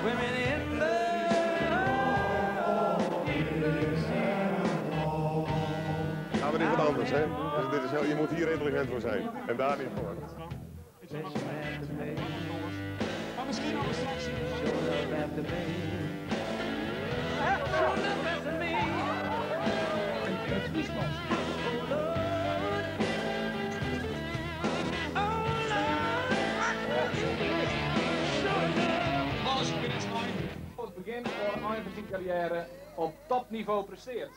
swimming in the Gaan we dit wat anders, hè? Dus dit is heel, je moet hier intelligent voor zijn. En daar niet voor. Maar misschien nog een begin van zijn carrière op topniveau presteert.